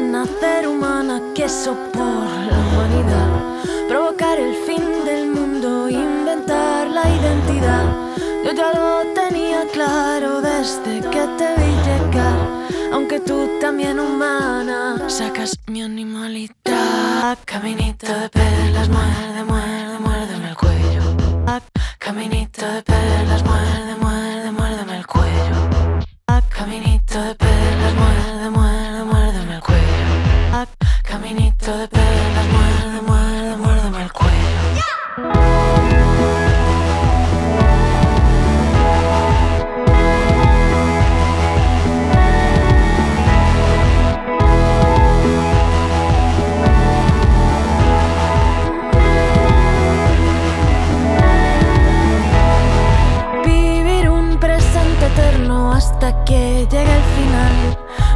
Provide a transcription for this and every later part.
nacer humana, queso por la humanidad, provocar el fin del mundo, inventar la identidad. Yo ya lo tenía claro desde que te vi llegar, aunque tú también humana, sacas mi animalidad. Caminito de perlas, muerde, De perlas, muerde, muerde, muérdeme el cuello. Vivir un presente eterno hasta que llegue el final.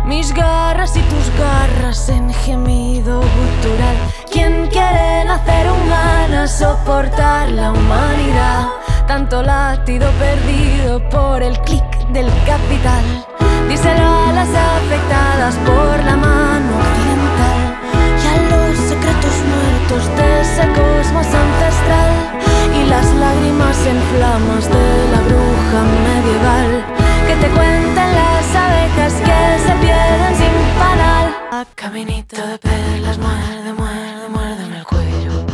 Mis garras y tus garras en gemido gutural. ¿Quién quiere nacer humana, soportar la humanidad? Tanto latido perdido por el clic del caminito de perlas, muerde, muerde, muérdeme el cuello.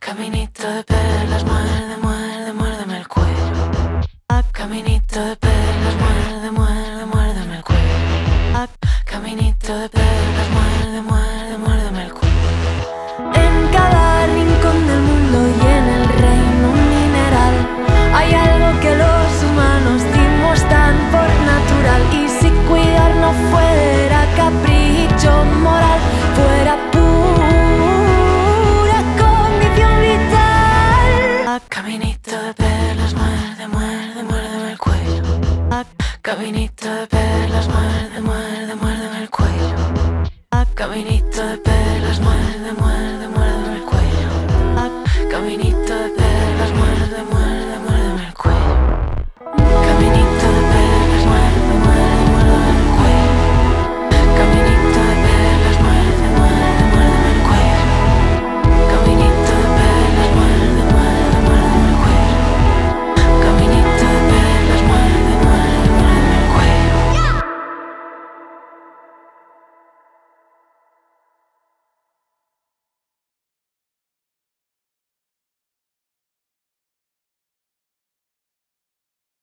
Caminito de perlas, muerde, muerde, muérdeme el cuello. Caminito de perlas, muerde, muerde, muérdeme el cuello. Caminito de perlas, A caminito de perlas, muerde, muerde, muérdeme el cuello. A caminito de perlas, muerde, muerde, muérdeme el cuello. A caminito